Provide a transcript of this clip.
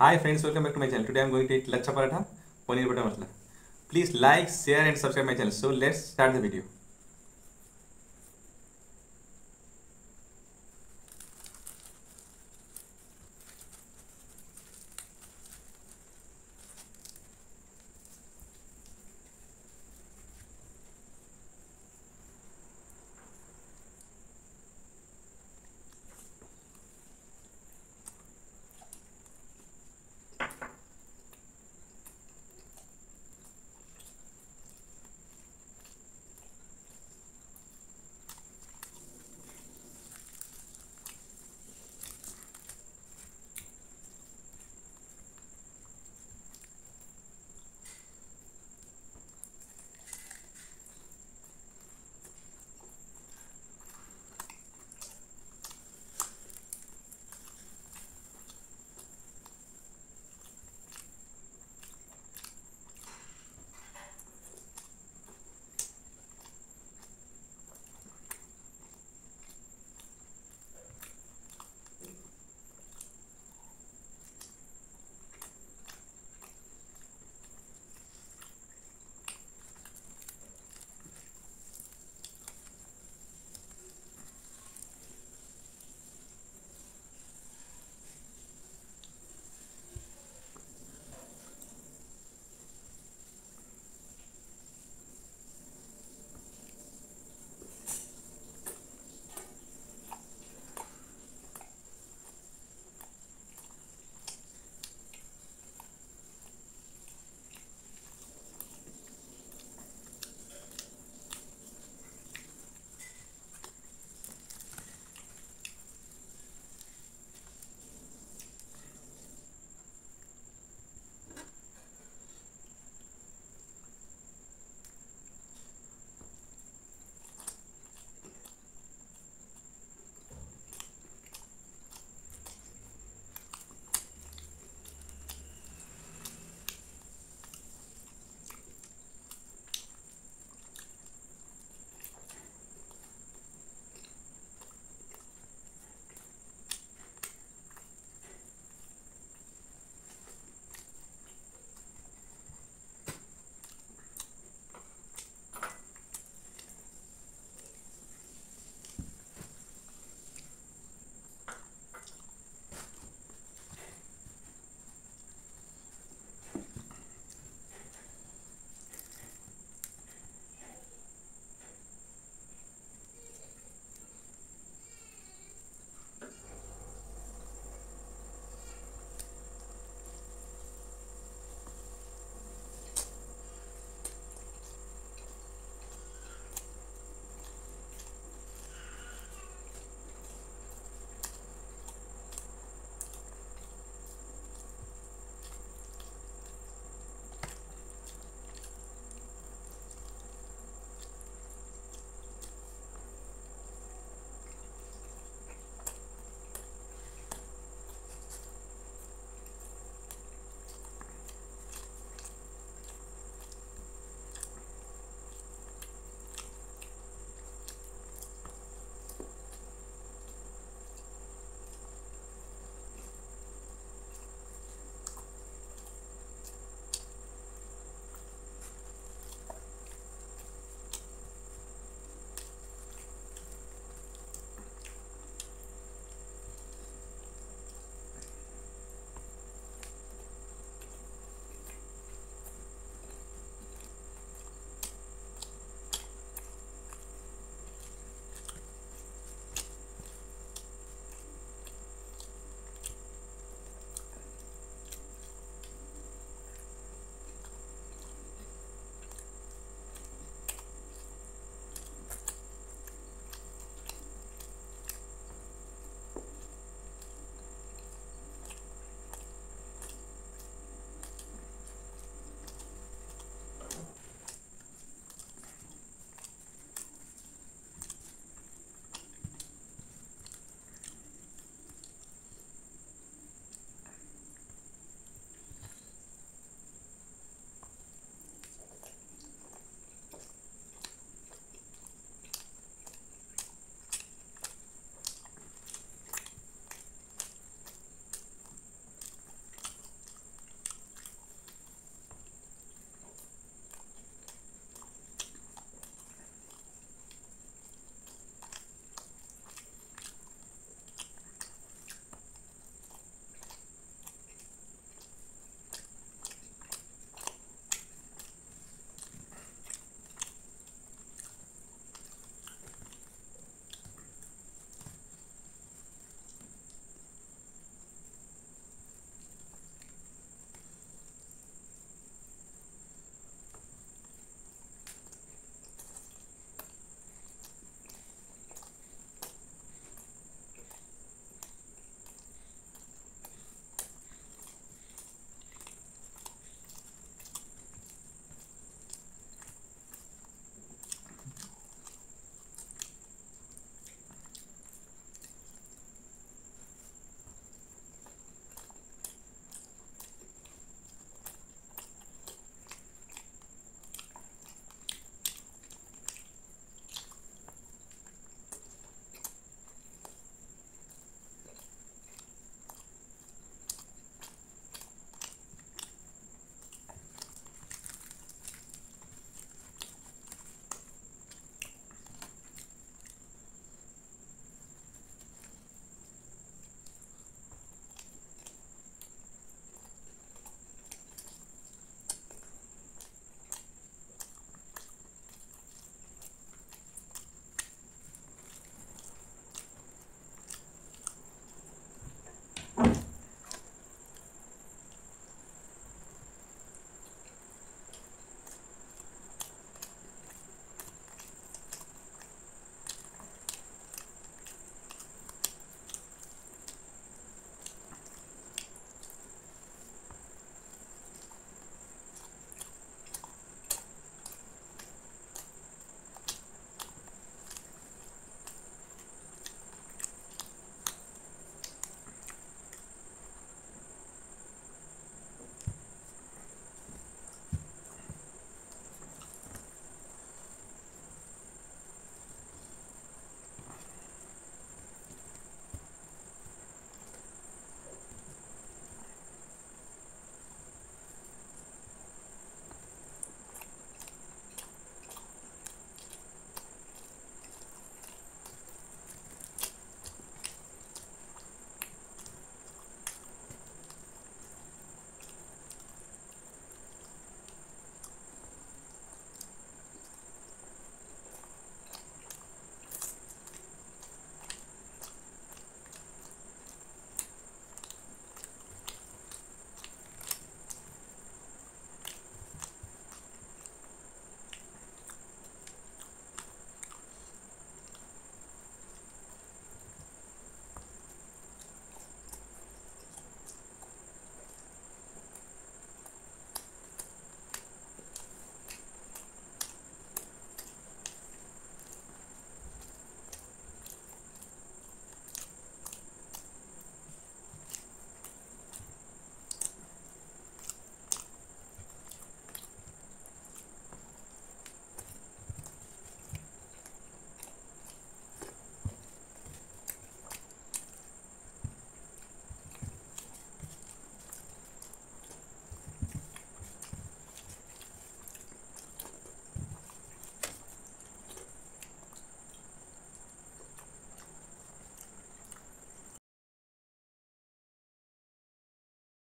Hi friends, welcome back to my channel. Today I am going to eat lachha paratha, paneer butter masala. Please like, share and subscribe my channel. So let's start the video.